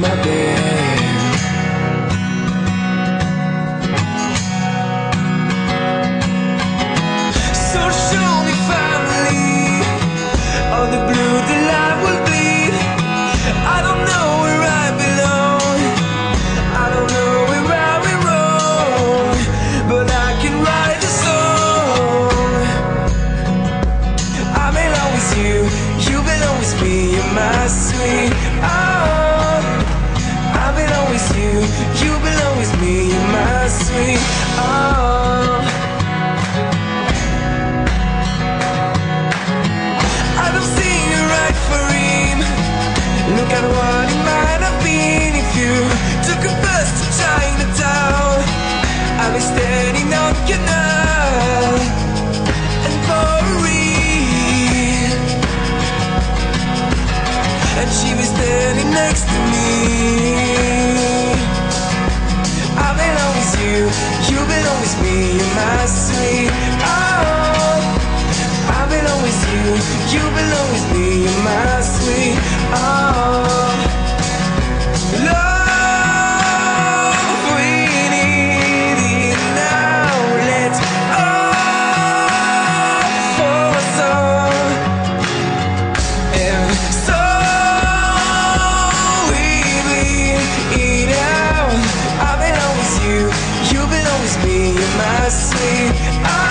my bed. So show me family All the blue the light will bleed. I don't know where I belong. I don't know where I went wrong But I can write a song. I belong with you You belong with me, you're my sweet sweet. Oh. I'd right for him. Look at what might have been if you took a bus to Chinatown. I'll standing on. And she was standing next to me in my sleep. I